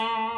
Bye.